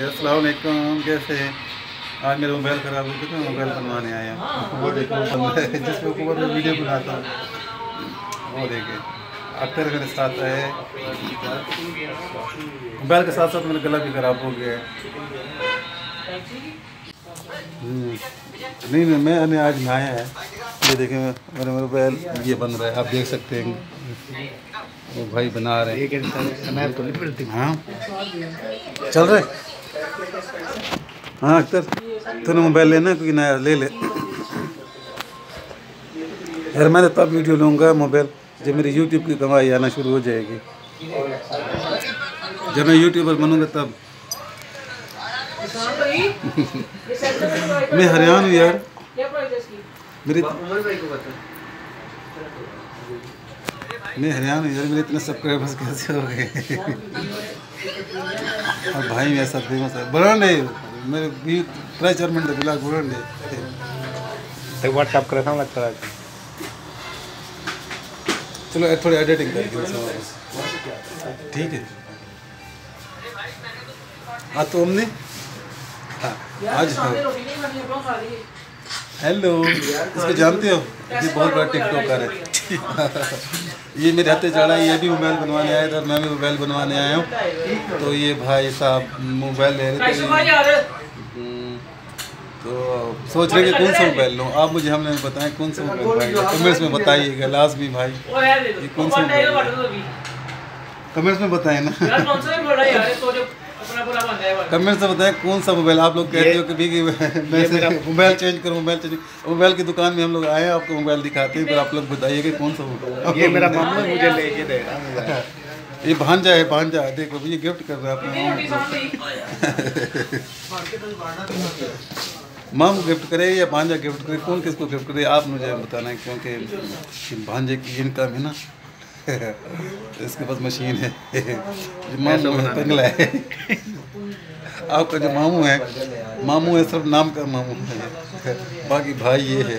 असलकुम कैसे हैं? आज मेरा मोबाइल ख़राब हो चुका है मोबाइल बनवाने आया वो देखो जिसके ऊपर मैं वीडियो बनाता हूँ। वो देखे अक्सर मेरे साथ है। मोबाइल के साथ साथ मेरा गला भी ख़राब हो गया है। हम्म, नहीं नहीं मैं आज नहाया है। ये देखें मेरा मोबाइल ये बन रहा है आप देख सकते हैं। वो भाई बना रहे हैं। तो हाँ। चल रहे? हाँ अख्तर, तूने मोबाइल लेना क्योंकि नया ले ले। यार, मैं तो तब वीडियो लूँगा मोबाइल जब मेरी यूट्यूब की कमाई आना शुरू हो जाएगी। जब मैं यूट्यूबर बनूँगा तब। मैं हरियाणा हूँ यार। मेरी मैं हरियाणा हूँ यार, मेरे इतने सब्सक्राइबर्स कैसे हो गए? और भाई मेरे साथ फ़ेमस है बरंडे मेरे भी ट्राई चार मिनट ब्लॉग बरंडे तो व्हाट्सएप कर था लगता है। चलो ये थोड़ी एडिटिंग कर दी ठीक है। हाँ तो हमने हाँ आज हेलो इसको जानते हो? ये बहुत बड़ा टिकटॉकर है। ये मेरे हथे चढ़ा ये भी मोबाइल बनवाने आया था मैं भी मोबाइल बनवाने आया हूँ। तो ये भाई साहब मोबाइल ले रहे थे। हम्म, तो सोच रहे कि कौन सा मोबाइल लूँ? आप मुझे हमने बताया कौन सा मोबाइल भाई कमेंट्स में बताइएगा लाजमी भाई। ये कौन सा मोबाइल कमेंट्स में बताएँ ना। कमेंट से बताएँ कौन सा मोबाइल? आप लोग कहते हो कि भी कि मैं मोबाइल चेंज करो मोबाइल चेंज मोबाइल की दुकान में हम लोग आए आपको मोबाइल दिखाते हैं फिर आप लोग बताइए कि कौन सा मोबाइल ये मेरा मामू मुझे लेके देगा मोबाइल। ये भांजा है भांजा। देखो ये गिफ्ट कर रहा है अपने माम गिफ्ट करे या भांजा गिफ्ट करे? कौन किसको गिफ्ट करे? आप मुझे बताना है क्योंकि भांजे की इनकम है ना। इसके पास मशीन है। जो मामू है बंगला है। आपका जो मामू है मामू है सिर्फ़ नाम का मामू है। बाकी भाई ये है।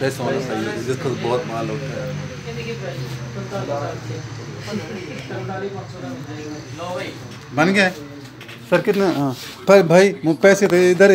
पैसा होना चाहिए जिसका बहुत माल होता है। बन गया? सर कितना? हाँ। पर भाई पैसे तो इधर